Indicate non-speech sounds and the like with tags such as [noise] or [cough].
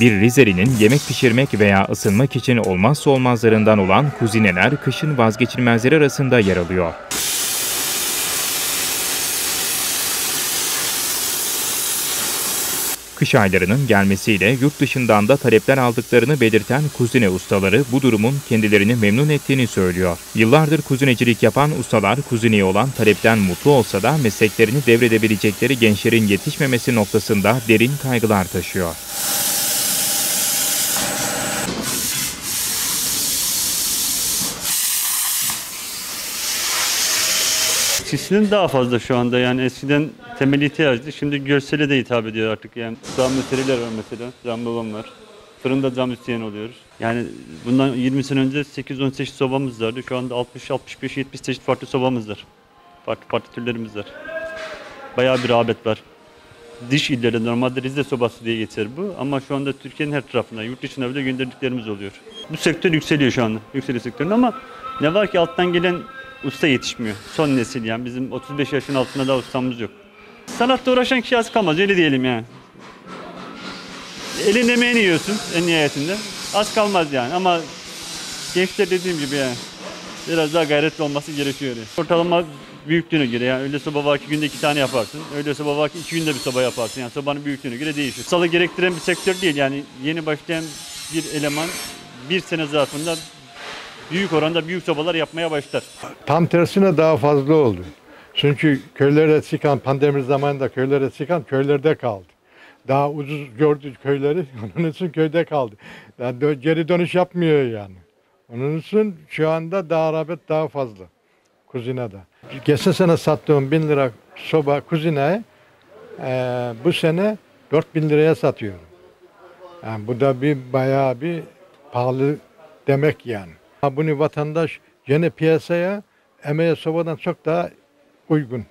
Bir Rizeli'nin yemek pişirmek veya ısınmak için olmazsa olmazlarından olan kuzineler kışın vazgeçilmezleri arasında yer alıyor. Kış aylarının gelmesiyle yurt dışından da talepler aldıklarını belirten kuzine ustaları bu durumun kendilerini memnun ettiğini söylüyor. Yıllardır kuzinecilik yapan ustalar kuzineye olan talepten mutlu olsa da mesleklerini devredebilecekleri gençlerin yetişmemesi noktasında derin kaygılar taşıyor. Eskisinden daha fazla şu anda yani eskiden temel ihtiyaçtı. Şimdi görsele de hitap ediyor artık yani. Zam meseleler var mesela. Zam babam var. Fırında zam isteyen oluyoruz. Yani bundan 20 sene önce 8-10 çeşit sobamız vardı. Şu anda 60-65-70 çeşit farklı sobamız var. Farklı farklı türlerimiz var. Bayağı bir rağbet var. Dış illerde normalde Rize sobası diye geçer bu ama şu anda Türkiye'nin her tarafına, yurt dışına bile gönderdiklerimiz oluyor. Bu sektör yükseliyor şu anda, yükseliyor sektörün ama ne var ki alttan gelen usta yetişmiyor. Son nesil yani bizim 35 yaşın altında da ustamız yok. Sanatla uğraşan kişi az kalmaz öyle diyelim yani. Elin emeğini yiyorsun en nihayetinde. Az kalmaz yani ama gençler dediğim gibi yani biraz daha gayretli olması gerekiyor. Yani. Ortalama büyüklüğüne göre yani öyle soba var ki günde iki tane yaparsın. Öyle soba var ki iki günde bir soba yaparsın. Yani sobanın büyüklüğüne göre değişir. Salı gerektiren bir sektör değil yani yeni başlayan bir eleman bir sene zarfında büyük oranda büyük sobalar yapmaya başlar. Tam tersine daha fazla oldu. Çünkü köylere çıkan pandemi zamanında köylere çıkan köylerde kaldı. Daha ucuz gördü köyleri [laughs] onun için köyde kaldı. Yani geri dönüş yapmıyor yani. Onun için şu anda daha rağbet daha fazla kuzinede. Geçen sene sattığım 1000 lira soba kuzinayı eee, bu sene 4000 liraya satıyorum. Yani bu da bir bayağı bir pahalı demek yani. Ha, Bunu vatandaş yeni piyasaya emeğe sobadan çok daha uygun.